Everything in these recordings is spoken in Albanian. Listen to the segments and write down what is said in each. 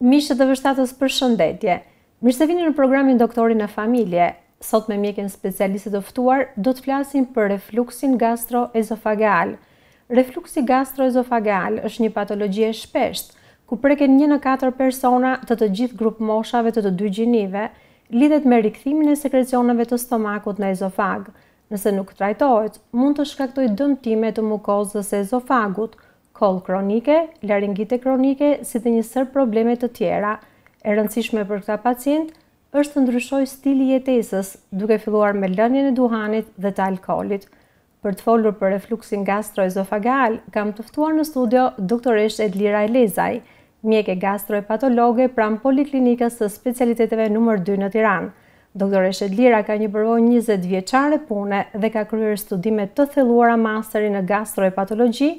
Miq të TV7-s përshëndetje! Mirë se vini në programin Doktori në Familje. Sot me mjeken specialiste të ftuar do të flasim për refluksin gastroezofageal. Refluksi gastroezofageal është një patologji e shpeshtë, ku preken një në katër persona të të gjithë grupmoshave të të dy gjinive, lidhet me rikthimin e sekrecioneve të stomakut në ezofag. Nëse nuk trajtohet, mund të shkaktojë dëmtime të mukozës së ezofagut, kollë kronike, laringite kronike si dhe një sërë probleme të tjera. E rëndësishme për këta pacientë është të ndryshojë stili i jetesës, duke filluar me lënien e duhanit dhe të alkoolit. Për të folur për refluksin gastroezofageal, kam të ftuar në studio doktoreshë Edlira Elezaj, mjeke gastrohepatologe pranë Poliklinikës së Specialiteteve numër dy në Tiranë. Doktoreshë Edlira ka një përvojë njëzet vjeçare pune dhe ka kryer studime të thelluara masteri në gastrohepatologji,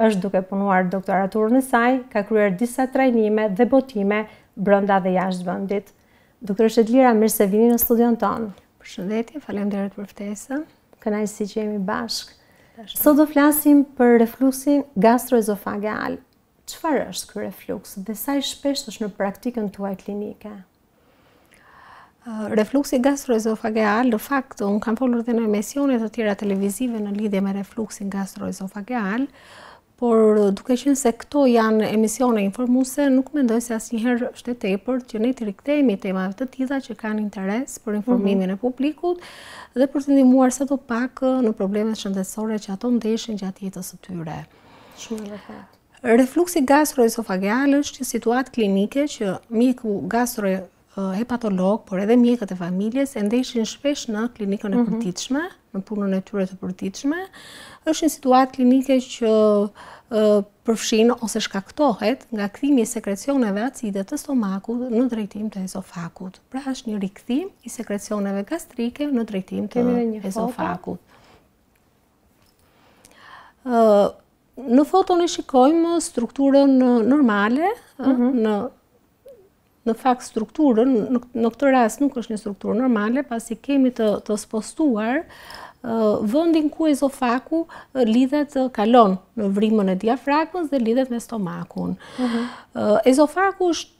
është duke punuar doktoraturën e saj, ka kryer disa trajnime dhe botime brenda dhe jashtë vendit. Doktoreshë Edlira, mirë se vini në studion tonë. Përshëndetje, faleminderit për ftesën. Kënaqësi që jemi bashkë. Sot do flasim për refluksin gastroezofageal. Çfarë është ky refluks dhe sa i shpeshtë është në praktikën tuaj klinike? Refluksi gastroezofageal, në fakt, unë kam folur dhe në emisione të tjera televizive në lidhje me refluksin gastroezofageal, por duke qenë se këto janë emisione informuese, nuk mendoj se asnjëherë është e tepërt që ne të rikthehemi temave të tilla që kanë interes për informimin mhm. e publikut dhe për të ndihmuar sado pak në problemet shëndetësore që ato ndeshin gjatë jetës së tyre. Shumë e vërtetë. Refluksi gastroezofageal është një situatë klinike që mjeku gastrohepatolog, por edhe mjekët e familjes e ndeshin shpesh në klinikën e mhm. përditshme, në punën e tyre të përditshme. Është një situatë klinike që përfshin ose shkaktohet nga kthimi i sekrecioneve acide të stomakut në drejtim të ezofagut. Pra është një rikthim i sekrecioneve gastrike në drejtim të ezofagut. Në foto ne shikojmë strukturën normale, mhm. në fakt strukturën, në këtë rast nuk është një strukturë normale, pasi kemi të spostuar vendin ku ezofagu lidhet kalon në vrimën e diafragmës dhe lidhet me stomakun. Mhm. Ezofagu është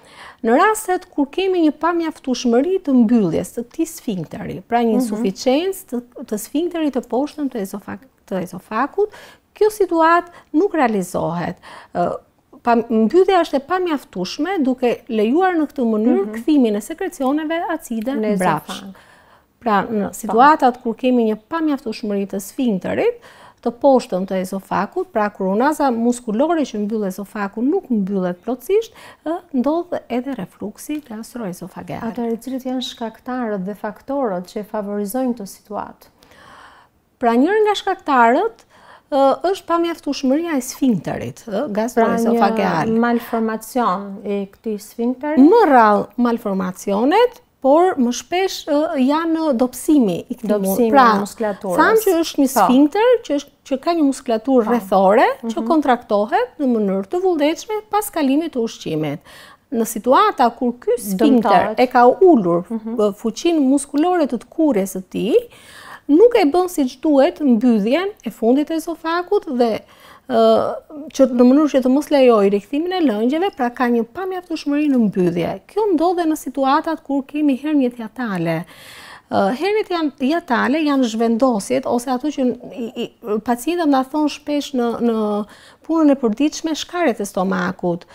Në rastet kur kemi një pamjaftueshmëri të mbylljes të këtij sfinkteri, pra një mhm. insuficiencë të, të sfinkterit të poshtëm të, ezofag, të ezofagut, kjo situatë nuk realizohet. Pra, mbyllja është e pamjaftueshme duke lejuar në këtë mënyrë mm -hmm. kthimin e sekrecioneve acide mbrapsht. Pra, në, po, situatat kur kemi një pamjaftueshmëri të sfinkterit të poshtëm të ezofagut, pra kur unaza muskulore që mbyll ezofagun nuk mbyllet plotësisht, ndodh edhe refluksi gastroezofageal. Atëherë, cilët janë shkaktarët dhe faktorët që e favorizojnë këtë situatë? Pra njëri nga shkaktarët është pamjaftueshmëria e sfinkterit gastroezofageal. Pra një malformacion i këtij sfinkteri? Më rrallë malformacionet, por më shpesh janë dobësimi i këtij mund. Dobësimi pra, i muskulaturës. Thamë që është një, po, sfinkter që, që ka një muskulaturë, po, rrethore, që, mhm, kontraktohet në mënyrë të vullnetshme pas kalimit të ushqimit. Në situata kur ky sfinkter e ka ulur, mhm, fuqinë muskulore të tkurrjes së tij, nuk e bën siç duhet mbylljen e fundit të ezofagut dhe që në mënyrë që të mos lejojë rikthimin e lëngjeve, pra ka një pamjaftueshmëri në mbyllje. Kjo ndodh edhe në situatat kur kemi hernie hiatale. Herniet hiatale janë zhvendosjet ose ato që pacientët na thonë shpesh në në punën e përditshme shkarjet e stomakut.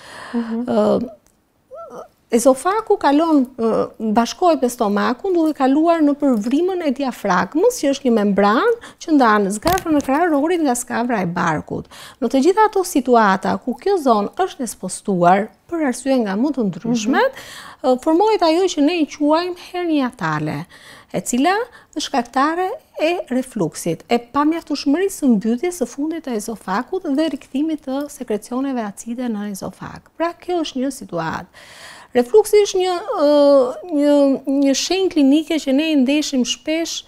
Ezofagu kalon, bashkohet me stomakun duke kaluar nëpër vrimën e diafragmës, që është një membranë që ndan zgavrën e kraharorit nga zgavra e barkut. Në të gjitha ato situata, ku kjo zonë është e spostuar, për arsye nga më të ndryshmet, mhm, formohet ajo që ne e quajmë hernie hiatale, e cila është shkaktare e refluksit, e pamjaftueshmërisë së mbylljes së fundit të ezofagut dhe rikthimit të sekrecioneve acide në ezofag. Pra, kjo është një situatë. Refluksi është një, një, një shenjë klinike që ne e ndeshim shpesh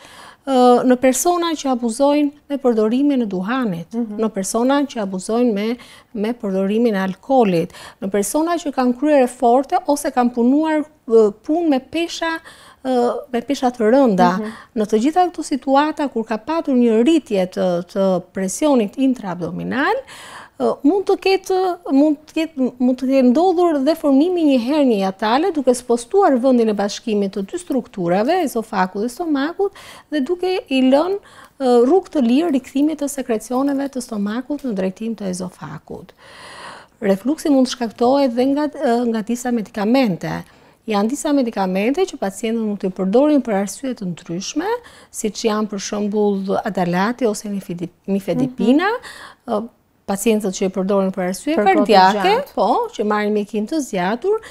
në persona që abuzojnë me përdorimin e duhanit, mhm, në persona që abuzojnë me me përdorimin e alkoolit, në persona që kanë kryer eforte ose kanë punuar punë me pesha me pesha të rënda. Mhm. Në të gjitha këto situata kur ka patur një rritje të, të presionit intraabdominal, mund të ketë mund të ketë mund të ketë ndodhur dhe formimi i një hernieje hiatale duke spostuar vendin e bashkimit të dy strukturave, ezofagut dhe stomakut dhe duke i lënë rrugë të lirë rikthimit të sekrecioneve të stomakut në drejtim të ezofagut. Refluksi mund të shkaktohet dhe nga, nga disa medikamente. Janë disa medikamente që pacientët mund t'i përdorin për arsye të ndryshme, siç janë për shembull adalati ose nifedipina, mm -hmm pacientët që e përdorin për arsye kardiake, po, që marrin mjekim të zgjatur,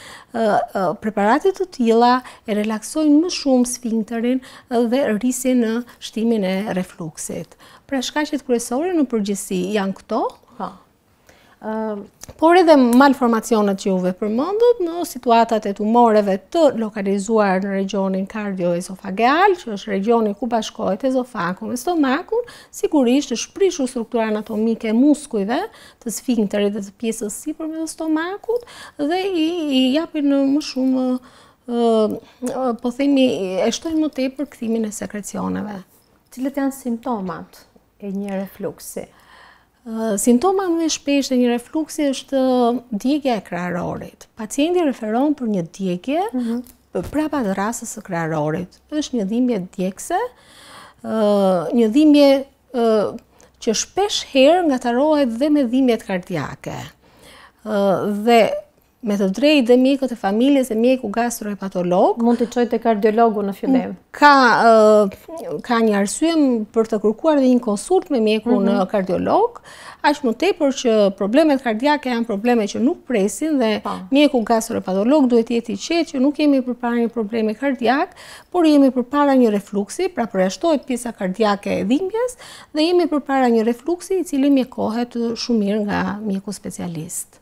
preparate të tilla e relaksojnë më shumë sfinkterin dhe rrisin në shtimin e refluksit. Pra shkaqet kryesore në përgjithësi janë këto. Po. Por edhe malformacionet që juve përmendët në situatat e tumoreve të lokalizuar në regionin kardioesofageal, që është regioni ku bashkohet ezofagu me stomakun, Sigurisht, është prishur struktura anatomike e muskujve, të sfinkterit dhe të pjesës së sipërme të stomakut dhe i, i japin më shumë ë po themi e shtojnë më tepër kthimin e sekrecioneve. Cilat janë simptomat e një refluksi? Simptoma më e shpeshtë e një refluksi është djegia e kraharorit. Pacienti referon për një djegje mhm. prapa dërrasës së kraharorit. është një dhimbje djegëse, një dhimbje që shpesh herë ngatërrohet dhe me dhimbjet kardiake. Dhe me të drejtë dhe mjekët e familjes dhe mjeku gastrohepatolog. Mund të çojë te kardiologu në fillim. Ka, ka një arsye për të kërkuar dhe një konsultë me mjekun mhm. kardiolog, aq më tepër që problemet kardiake janë probleme që nuk presin dhe po. mjeku gastrohepatolog duhet të jetë i qetë që nuk jemi përpara një problemi kardiak, por jemi përpara një refluksi, pra përjashtohet pjesa kardiake e dhimbjes dhe jemi përpara një refluksi i cili mjekohet shumë mirë nga mjeku specialist.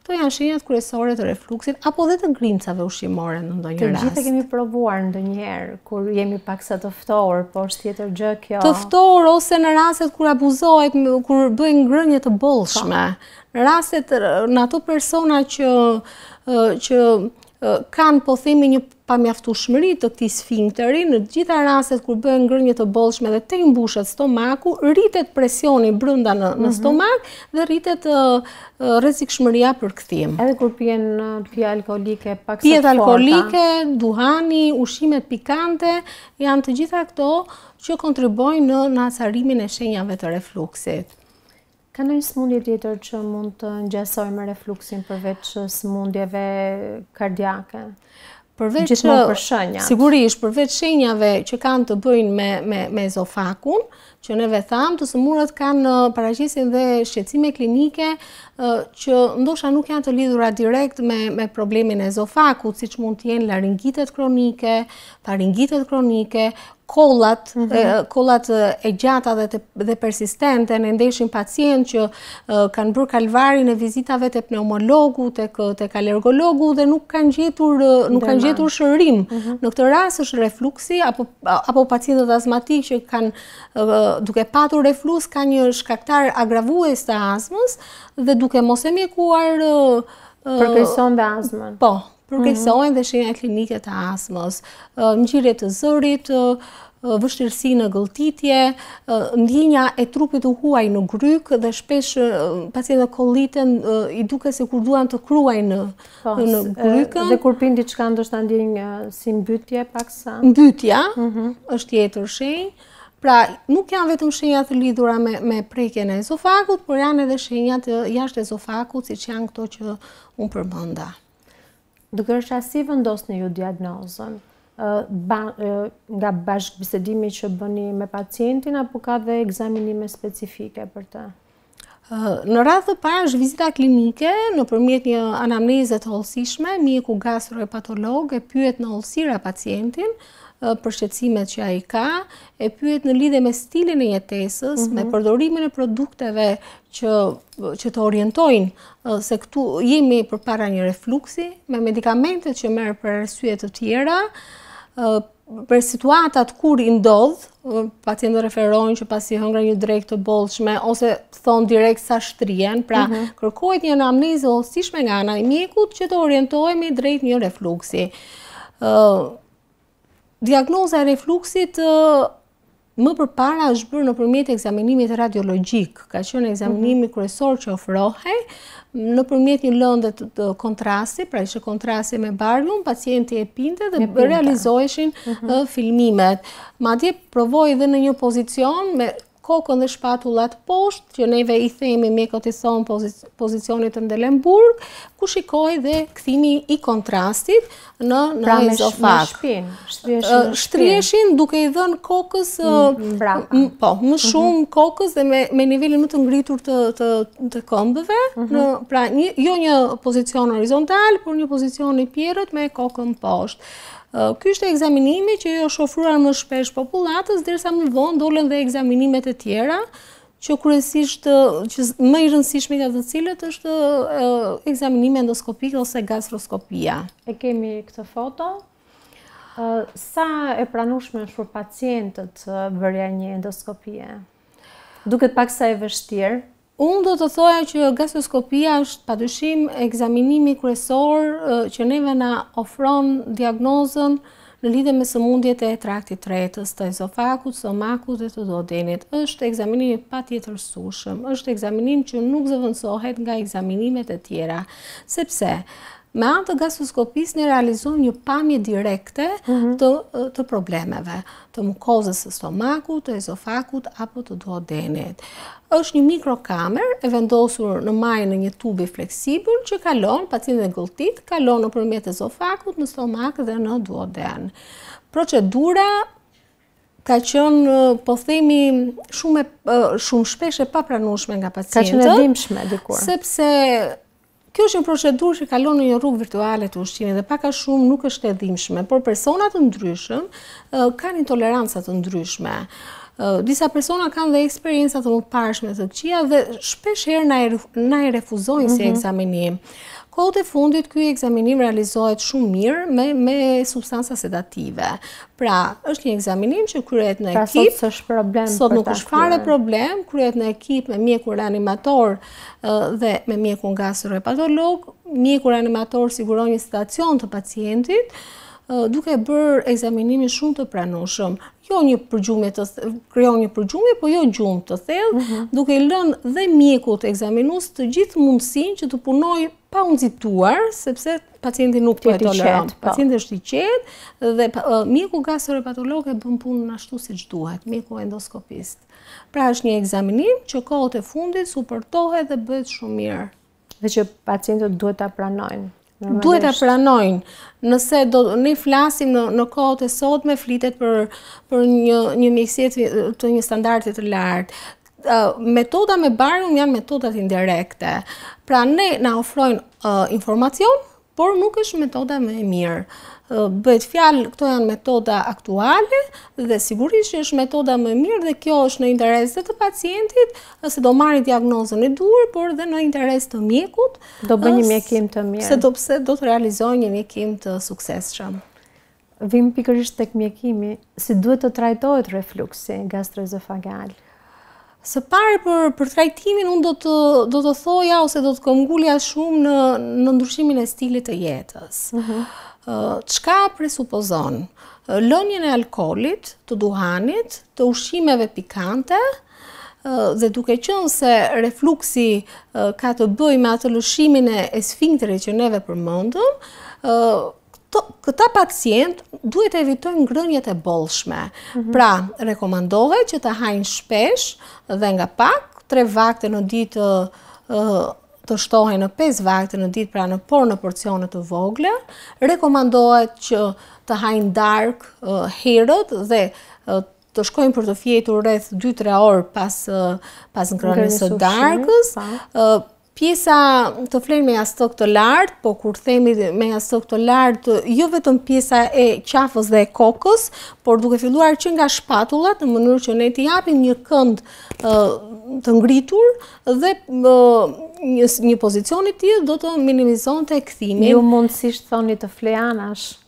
Këto janë shenjat kryesore të refluksit apo dhe të grimcave ushqimore në ndonjë rast. Të gjithë e kemi provuar ndonjëherë kur jemi paksa të ftohur, por është tjetër gjë kjo. Të ftohur ose në rastet kur abuzohet, kur bëjnë ngrënie të bollshme. Po. Në rastet në ato persona që që kanë po themi një pamjaftueshmëri të këtij sfinkteri, në të gjitha rastet kur bëhen ngrënie të bollshme dhe tejmbushet stomaku, rritet presioni brenda në mhm. stomak dhe rritet rrezikshmëria për kthim. Edhe kur pijen pije alkoolike, paksa të forta. Pijet alkoolike, duhani, ushqimet pikante, janë të gjitha këto që kontribuojnë në acarimin e shenjave të refluksit. Ka ndonjë sëmundje tjetër që mund të ngjasojë me refluksin përveç sëmundjeve kardiake? Përveç gjithmonë për shenja. Sigurisht, përveç shenjave që kanë të bëjnë me me me ezofagun, që neve thamë, të sëmurët kanë uh, paraqesin dhe shqetësime klinike uh, që ndoshta nuk janë të lidhura direkt me me problemin e ezofagut, siç mund të jenë laringitet kronike, faringitet kronike, kollat, mhm. kollat e gjata dhe, të, dhe persistente, ne ndeshim pacientë që kanë bërë kalvarin e vizitave te pneumologu, të, tek alergologu dhe nuk kanë gjetur, nuk kanë gjetur shërim. Mhm. Në këtë rast është refluksi, apo, apo pacientët azmatikë që kanë, duke patur refluks, ka një shkaktar agravues të azmës dhe duke mos e mjekuar... Përkeqëson dhe azmën. Po, Përkeqëson dhe shenjat klinike të astmës, ngjirje të zërit, vështirësi në gëlltitje, ndjenja e trupit të huaj në grykë dhe shpesh pacientët kolliten i duket sikur duan të kruajnë po, grykën. Dhe kur pinë diçka ndoshta ndjenjë si mbytje paksa? Mbytja mhm. është tjetër shenjë. Pra, nuk janë vetëm shenja të lidhura me, me prekjen e ezofagut, por janë edhe shenjat jashtë ezofagut, siç janë këto që unë përmenda. Doktoresha si vendosni ju diagnozën? Ba, nga bashkëbisedimi që bëni me pacientin, apo ka dhe ekzaminime specifike për të? Në radhë të parë është vizita klinike nëpërmjet një anamneze të hollësishme, mjeku gastrohepatolog e pyet në hollësira pacientin, për shqetësimet që ai ka, e pyet në lidhje me stilin e jetesës, me mhm. përdorimin e produkteve që që të orientojnë se këtu jemi përpara një refluksi me medikamentet që merr për arsye të tjera, për situatat kur i ndodh, pacientët referojnë që pasi hëngra një drekë të bollshme, ose thonë direkt sa shtrihen, pra mhm. kërkohet një anamnezë e hollësishme nga ana e mjekut që të orientohemi drejt një refluksi. Diagnoza e refluksit më përpara është bërë nëpërmjet ekzaminimit radiologjik, ka qenë ekzaminimi mhm. kryesor që ofrohej, nëpërmjet një lënde të kontrastit, pra ishte kontrasti me barium, pacienti e pinte dhe realizoheshin mhm. filmimet. Madje provohej dhe në një pozicion me kokën dhe shpatullat poshtë, që neve i themi mjekët i thonë pozicioni Trendelenburg, ku shikohej dhe kthimi i kontrastit në në pra me shpinë, shtriheshin duke i dhënë kokës po, më mhm. shumë kokës dhe me, me nivelin më të ngritur të, të, të këmbëve, mhm. në, pra një, jo një pozicion horizontal, por një pozicion i pjerrët me kokën poshtë. Ky ishte ekzaminimi që i është ofruar më shpesh popullatës, derisa më vonë dolën dhe ekzaminimet e tjera, që kryesisht që më i rëndësishmi nga të cilët është ekzaminimi endoskopik ose gastroskopia. E kemi këtë foto. Sa e pranueshme është për pacientët bërja një endoskopie? Duket paksa e vështirë. Unë do të thoja që gastroskopia është padyshim ekzaminimi kryesor që neve na ofron diagnozën në lidhje me sëmundjet e traktit tretës, të ezofakut, stomakut dhe të duodenit. Është ekzaminim i patjetërsueshëm, është ekzaminim që nuk zëvendësohet nga ekzaminimet e tjera, sepse me anë të gastroskopisë ne realizojmë një pamje direkte mhm. të të problemeve. të mukozës së stomakut, të ezofakut apo të duodenit. Është një mikrokamer e vendosur në majën e një tubi fleksibël që kalon, pacienti e gëlltit, kalon nëpërmjet ezofakut, në stomak dhe në duoden. Procedura ka qenë po themi shumë shumë shpesh e papranueshme nga pacientët. Ka qenë e dhimbshme dikur. Sepse Kjo është një procedurë që kalon në një rrugë virtuale të ushqimit dhe pak a shumë nuk është e dhimbshme, por persona të ndryshëm kanë intoleranca të ndryshme. Disa persona kanë dhe eksperienca të mëparshme të këqija dhe shpesh herë na e refuzojnë si mhm. ekzaminim. Kohët e fundit ky ekzaminim realizohet shumë mirë me me substanca sedative. Pra, është një ekzaminim që kryhet në pra, ekip. Pra sot s'është problem. Sot nuk është fare problem, kryhet në ekip me mjekun reanimator dhe me mjekun gastrohepatolog, mjeku reanimator siguron një sedacion të pacientit, duke bërë ekzaminimin shumë të pranueshëm. Jo një përgjumje të krijon një përgjumje, po jo gjumë të thellë, mhm. duke i lënë dhe mjekut ekzaminues të gjithë mundësinë që të punojë pa u nxituar, sepse pacienti nuk po e toleron. Po. Pacienti është i qetë dhe mjeku gastrohepatolog e bën punën ashtu siç duhet, mjeku endoskopist. Pra është një ekzaminim që kohët e fundit suportohet dhe bëhet shumë mirë. Dhe që pacientët duhet ta pranojnë. Duhet ta pranojnë. Nëse ne flasim në në kohët e sotme flitet për për një një mjekësi të një standardi të lartë. Metoda me barium janë metodat indirekte. Pra ne na ofrojnë informacion por nuk është metoda më e mirë. Bëhet fjalë, këto janë metoda aktuale dhe sigurisht që është metoda më e mirë dhe kjo është në interes dhe të pacientit, se do marrë diagnozën e duhur, por dhe në interes të mjekut, do bëjë një mjekim të mirë. Se do, sepse do të realizojë një mjekim të suksesshëm. Vijmë pikërisht tek mjekimi, si duhet të trajtohet refluksi gastroezofageal. Së pari për për trajtimin unë do të do të thoja ose do të këmbgulja shumë në në ndryshimin e stilit të jetës. Ëh, mhm. uh, çka presupozon? Lënien e alkoolit, të duhanit, të ushqimeve pikante, dhe duke qënë se refluksi ka të bëjë me atë lëshimin e sfinkterit që neve përmendëm, këta pacientë duhet të evitojnë ngrëniet e bollshme. Mhm. Pra, rekomandohet që të hajnë shpesh dhe nga pak, tre vakte në ditë të shtohen në 5 vakte në ditë, pra në por në porcione të vogla, rekomandohet që të hajnë darkë herët dhe të shkojnë për të fjetur rreth 2-3 orë pas ngrënies së darkës, Pjesa të flenë me jastëk të lartë, po kur themi me jastëk të lartë, jo vetëm pjesa e qafës dhe e kokës, por duke filluar që nga shpatullat, në mënyrë që ne t'i japim një kënd të ngritur dhe një pozicion i tillë do të minimizonte kthimin. Ju mundësisht thoni të flenë anash?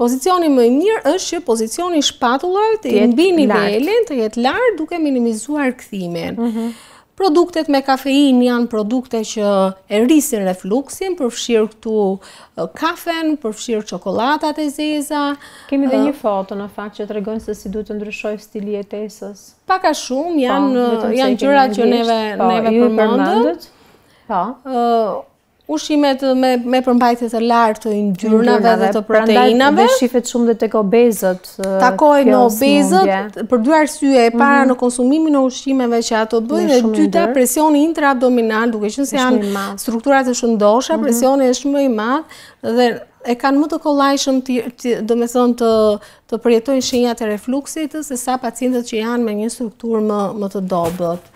Pozicioni më i mirë është që pozicioni i shpatullave të jetë mbi nivelin, të jetë lartë duke minimizuar kthimin. Mhm. Produktet me kafeinë janë produkte që e rrisin refluksin, përfshirë këtu kafen, përfshirë çokollatat e zeza. Kemi dhe një foto në fakt që tregon se si duhet të ndryshojë stili i jetesës. Pak a shumë janë po, janë gjëra që neve po, neve përmendëm. Po. Ushqimet me, me përmbajtje të lartë të yndyrnave dhe të proteinave. Dhe shifet shumë dhe tek obezët. Takohet në obezët, për dy arsye, e para mhm. në konsumimin e ushqimeve që ato bëjnë, e dyta presioni intraabdominal, duke qenë se janë struktura të shëndosha, mhm. presioni është më i madh dhe e kanë më të kollajshëm të domethënë të, të përjetojnë shenjat e refluksit se sa pacientët që janë me një strukturë më, më të dobët.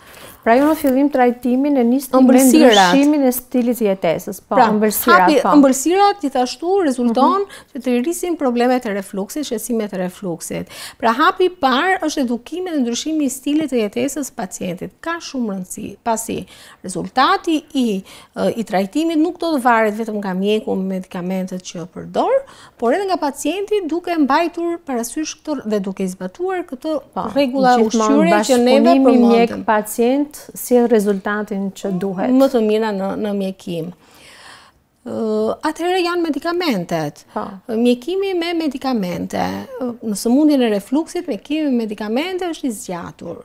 Pra ju në fillim trajtimin e nisni me ndryshimin e stilit të jetesës. Po, pra, ëmbëlsirat, hapi po. ëmbëlsirat gjithashtu rezulton mhm. që të rrisin problemet e refluksit, shqetësimet e refluksit. Pra hapi i parë është edukimi dhe ndryshimi i stilit të jetesës pacientit. Ka shumë rëndësi, pasi rezultati i, i trajtimit nuk do të varet vetëm nga mjeku me medikamentet që përdor, por edhe nga pacienti duke mbajtur parasysh këtë dhe duke i zbatuar këto po, rregulla ushqyerjeje që neve përmendëm. mjek pacient si rezultatin që duhet. Më të mira në në mjekim. Atëherë janë medikamentet. Po. Mjekimi me medikamente. Në sëmundjen e refluksit, mjekimi me medikamente është i zgjatur.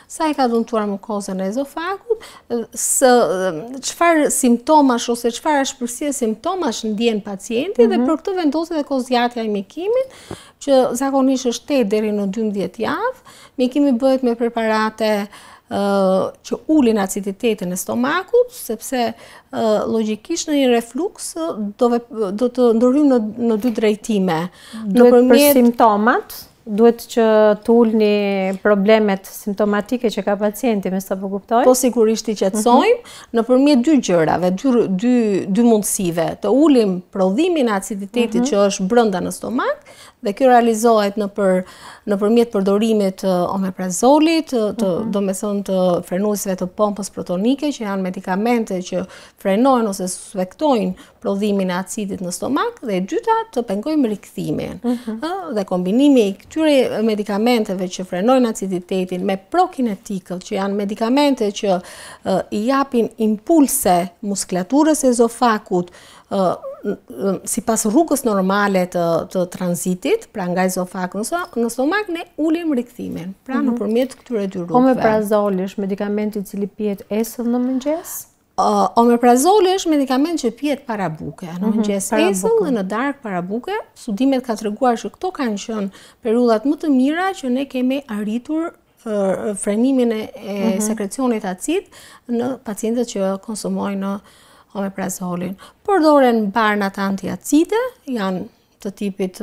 sa e ka dëmtuar mukozën e ezofagut, se çfarë simptomash ose çfarë ashpërsie simptomash ndien pacienti dhe mhm. për këtë vendoset dhe kohëzgjatja e mjekimit, që zakonisht është 8 deri në 12 javë, mjekimi bëhet me preparate që ulin aciditetin e stomakut, sepse logjikisht në një refluks do të ndërhyjmë në dy drejtime. Duhet për simptomat? Duhet që të ulni problemet simptomatike që ka pacienti, me sa po kuptoj? Po sigurisht i qetësojmë, mhm. nëpërmjet dy gjërave, dy, dy, dy mundësive, të ulim prodhimin e aciditetit mhm. që është brënda në stomak, dhe kjo realizohet në, për, nëpërmjet përdorimit të omeprazolit, të, të, mhm. domethënë të frenuesve të pompës protonike, që janë medikamente që frenojnë ose suspektojnë prodhimin e acidit në stomak dhe e dyta të pengojmë rikthimin. Mhm. Dhe kombinimi i këtyre medikamenteve që frenojnë aciditetin me prokinetikët që janë medikamente që i japin impulse muskulaturës së ezofagut sipas rrugës normale të tranzitit, pra nga ezofag në stomak, ne ulim rikthimin, pra mhm. nëpërmjet këtyre dy rrugëve. Omeprazoli është medikamenti i cili pihet esëll në mëngjes? Omeprazoli është medikament që pihet para buke, në mhm, mëngjes esëll, dhe në darkë para buke. Studimet kanë treguar që këto kanë qenë periudhat më të mira që ne kemi arritur frenimin e mhm. sekrecionit acid në pacientët që konsumojnë omeprazolin. Përdoren barnat antiacide, janë të tipit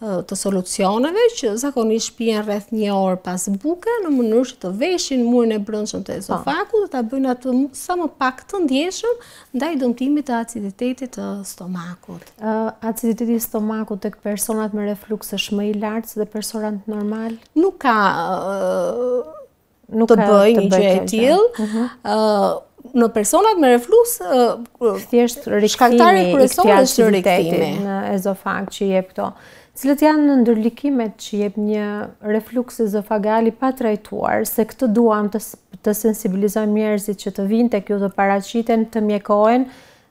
të solucioneve që zakonisht pihen rreth një orë pas buke në mënyrë që të veshin murin e brendshëm të ezofagut dhe ta bëjnë atë sa më pak të ndjeshëm ndaj dëmtimit të aciditetit të stomakut. Aciditeti i stomakut te personat me refluks është më i lartë se te personat normal? Nuk ka nuk të bëjë me një gjë të tillë. ë mhm. në personat me refluks thjesht rikthimi i këtij aciditeti në ezofag që jep këto. Cilat janë ndërlikimet që jep një refluks ezofageal i patrajtuar, se këtë duam të, të sensibilizojmë njerëzit që të vijnë tek ju të paraqiten, të mjekohen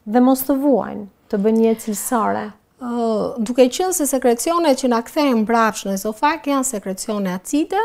dhe mos të vuajnë, të bëjnë një jetë cilësore. duke qenë se sekrecionet që na kthehen mbrapsht në ezofag janë sekrecione acide,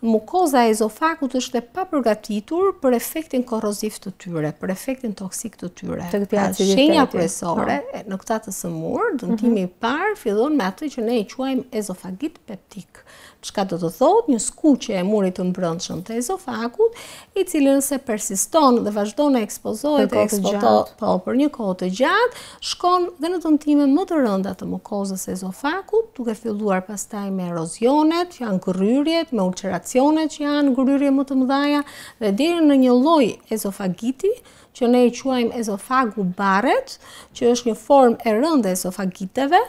mukoza e ezofagut është e papërgatitur për efektin korroziv të tyre, për efektin toksik të tyre. Të këtij pra, aciditeti. Shenja kryesore po. në këta të sëmurë, dëmtimi mhm. i parë fillon me atë që ne e quajmë ezofagit peptik. çka do të thotë një skuqje e murit të mbrendshëm të ezofagut, i cili nëse persiston dhe vazhdon e ekspozohet e ekspozohet po për një kohë të gjatë, shkon dhe në dëmtime më të rënda të mukozës së ezofagut, duke filluar pastaj me erozionet, që janë gërryerjet, me ulceracionet që janë gërryerje më të mëdhaja dhe deri në një lloj ezofagiti, që ne i quajmë ezofagu Barret, që është një formë e rëndë e ezofagiteve,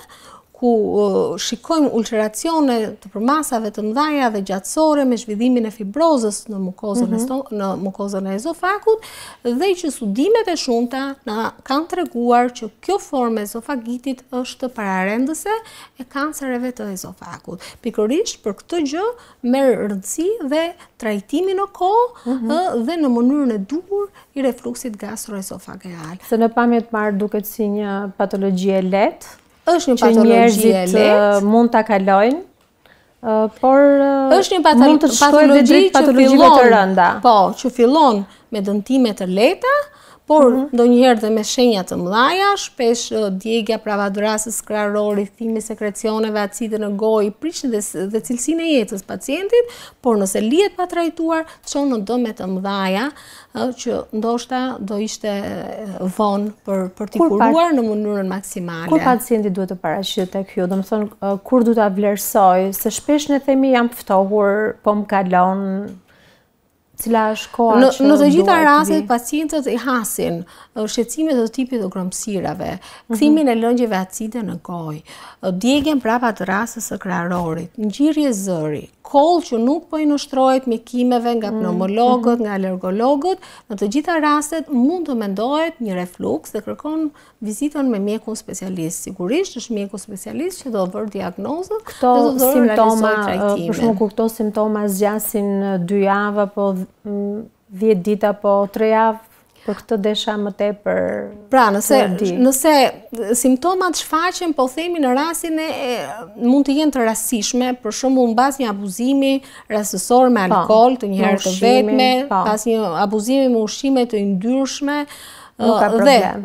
ku shikojmë ulceracione të përmasave të mdhaja dhe gjatësore me zhvillimin e fibrozës në mukozën e, mhm. në mukozën e ezofagut, dhe që studimet e shumta na kanë treguar që kjo formë ezofagiti është pararendëse e kancereve të ezofagut. Pikërisht për këtë gjë, merr rëndësi dhe trajtimi në kohë mhm. dhe në mënyrën e duhur i refluksit gastroezofageal. Se në pamje të parë duket si një patologji e lehtë, është një patologji e lehtë, mund ta kalojnë, por është një patologji, mund të shkojnë dhe drejt patologji më të rënda. Po, që fillon me dëmtime të lehta, Por, mm -hmm. ndonjëherë dhe me shenja të mdhaja, shpesh djegja, prava dërrasës së kraharorit, kthimi i sekrecioneve acide në gojë, prishin dhe, dhe cilësinë e jetës pacientit, por nëse lihet pa trajtuar, çon në dëme të mdhaja, që ndoshta do ishte vonë për, për t'i kuruar në mënyrën maksimale. Kur pacienti duhet të paraqitet te ju, domethënë, kur duhet ta vlerësojë, se shpesh ne themi jam ftohur, po më kalon, Cila është koha në, që në të gjitha rastet pacientët i hasin shqetësime të tipit të gromësirave, mhm. kthimin e lëngjeve acide në gojë, djegien prapa dërrasës së kraharorit, ngjirje zëri, kollë që nuk po i nënshtrohet mjekimeve nga mhm. pneumologët, mhm. nga alergologët, në të gjitha rastet mund të mendohet një refluks dhe kërkon uh, vizitën me mjekun specialist. Sigurisht është mjeku specialist që do vërë diagnozën dhe do vërë realizojë trajtimin. Për shembull kur këto simptoma zgjasin dy javë, apo dhjetë ditë, apo tre javë, për këtë desha më tepër. Pra, nëse, nëse simptomat shfaqen, po themi në rastin e, mund të jenë të rastësishme, për shembull mbas një abuzimi rastësor me po, alkool, të njëherë të vetme, po. pas një abuzimi me ushqime të yndyrshme, Nuk ka problem.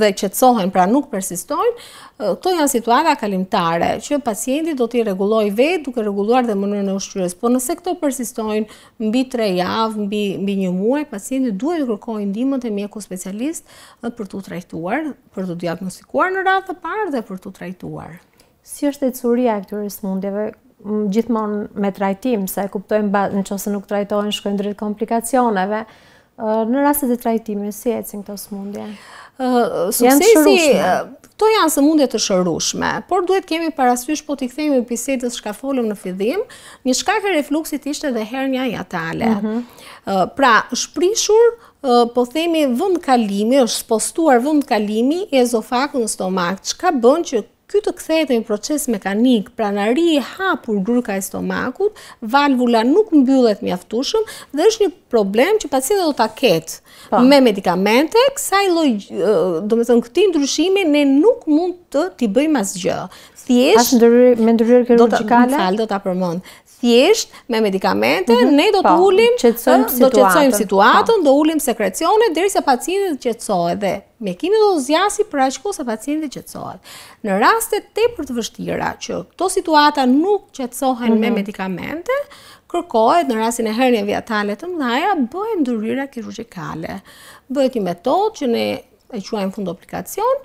Dhe qetësohen, pra nuk persistojnë, këto janë situata kalimtare, që pacienti do t'i rregullojë vetë duke rregulluar dhe mënyrën e ushqyerjes. Po nëse këto persistojnë, mbi tre javë, mbi një muaj, pacienti duhet të kërkojë ndihmën e mjekut specialist për t'u trajtuar, për t'u diagnostikuar në radhë të parë dhe për t'u trajtuar. Si është ecuria e këtyre sëmundjeve? Gjithmonë me trajtim, se e kuptojmë pra, në qoftë se nuk trajtohen, shkojnë drejt komplikacioneve. Në rastet e trajtimit, si ecin këto sëmundje? Suksesi, Këto janë sëmundje të shërueshme, por duhet kemi parasysh po t'i kthejmë bisedës çka folëm në fillim, një shkak i refluksit ishte dhe hernia hiatale. Mhm. Pra, është prishur, po themi vendkalimi, është spostuar vendkalimi ezofagu në stomak, që ka bën që Ky të kthehet në një proces mekanik, pra në rri hapur gryrka e stomakut, valvula nuk mbyllet mjaftueshëm dhe është një problem që pacienti do ta ketë po. me medikamente, kësaj lloj, domethënë këtij ndryshimi ne nuk mund të t'i bëjmë asgjë. Thjesht me ndërhyrje kirurgjikale. Do ta përmend. thjesht me medikamente, mhm. ne do të po, ulim, do të qetësojmë situatën, po. do ulim sekrecionet, derisa pacienti të qetësohet dhe mjekimi do të zgjasi për aq kohë sa pacienti të qetësohet. Në raste tepër të vështira që këto situata nuk qetësohen me mhm. medikamente, kërkohet në rastin e hernieve hiatale të mëdhaja, bëhet ndërhyrja kirurgjikale. Bëhet një metodë që ne e quajmë fundoplikacion,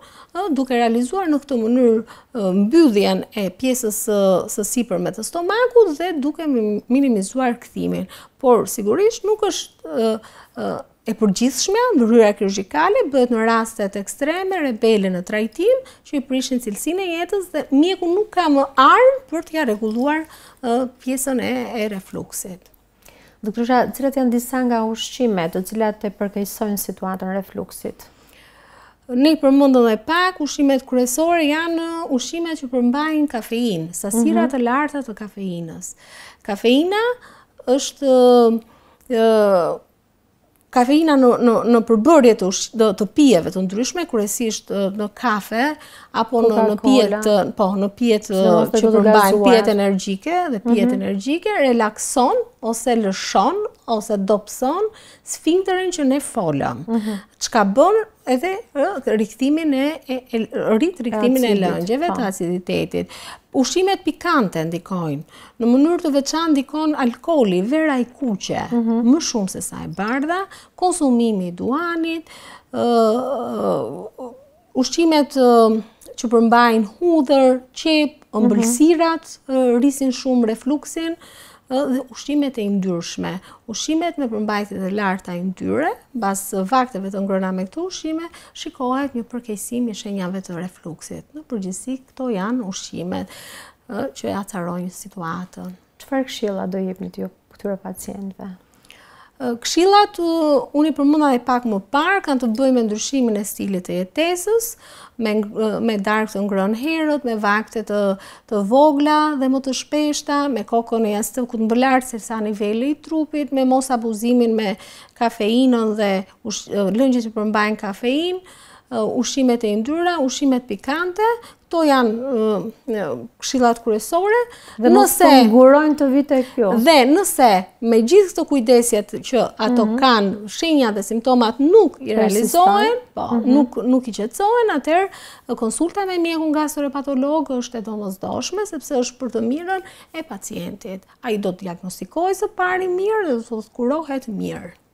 duke realizuar në këtë mënyrë mbylljen e pjesës së sipërme të stomakut dhe duke minimizuar kthimin. Por, sigurisht, nuk është e përgjithshme, ndërhyrja kirurgjikale bëhet në rastet ekstreme, rebele në trajtim, që i prishin cilësinë e jetës dhe mjeku nuk ka më armë për t'ia rregulluar pjesën e refluksit. Doktoresha, cilat janë disa nga ushqimet të cilat e përkeqësojnë situatën e refluksit? Ne i përmendëm edhe pak ushqimet kryesore janë ushqimet që përmbajnë kafeinë, sasira mhm. të larta të kafeinës. Kafeina është Kafeina në, në, në përbërje të, ush, të, të pijeve të ndryshme, kryesisht në kafe, apo në, në pijet, të, po, në pijet që përmbajnë pijet energjike dhe pijet mhm. energjike, relakson ose lëshon ose dobëson sfinkterin që ne folëm. Mhm. Çka bën edhe rikthimin e, e, e rrit rikthimin e lëngjeve të po. aciditetit. Ushqimet pikante ndikojnë Në mënyrë të veçantë ndikon alkooli, vera e kuqe, mhm. më shumë se sa e bardha, konsumimi i duhanit, ushqimet që përmbajnë hudhër, qepë, mhm. ëmbëlsirat, rrisin shumë refluksin dhe ushqimet e yndyrshme. Ushqimet me përmbajtje të larta yndyre, pas vakteve të ngrëna me këto ushqime, shikohet një përkeqësim i shenjave të refluksit. Në përgjithësi këto janë ushqimet. ë që e acarojnë situatën. Çfarë këshilla do jepnit këtyre pacientëve? Këshillat unë i përmenda edhe pak më parë kanë të bëjnë me ndryshimin e stilit të jetesës, me me darkë të ngrënë herët, me vakte të të vogla dhe më të shpeshta, me kokën e jastëkut më lart se sa niveli i trupit, me mos abuzimin me kafeinën dhe lëngjet që përmbajnë kafeinë, ushqimet e yndyra, ushqimet pikante, këto janë këshillat kryesore. Dhe mos të ngurojnë të vite kjo. Dhe nëse me gjithë këto kujdesjet që ato mhm. kanë shenjat dhe simptomat nuk i realizohen, po, mhm. nuk i qetësohen, atëherë konsulta me mjekun gastrohepatolog është e domosdoshme, sepse është për të mirën e pacientit. Ai do të diagnostikojë së pari mirë dhe do të kurohet mirë.